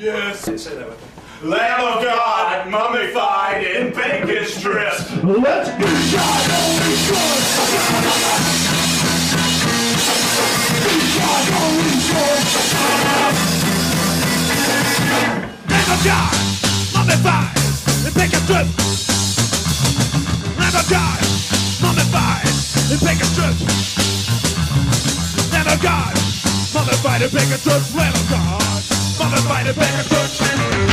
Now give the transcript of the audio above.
Yes. Say that with me. Lamb of God, mummified in bacon strips. Let's be God only trust. Be God only trust. Lamb of God, mummified in bacon strips. Lamb of God, mummified in bacon strips. Lamb of God, mummified in bacon strips. Lamb of God, mummified in better strips.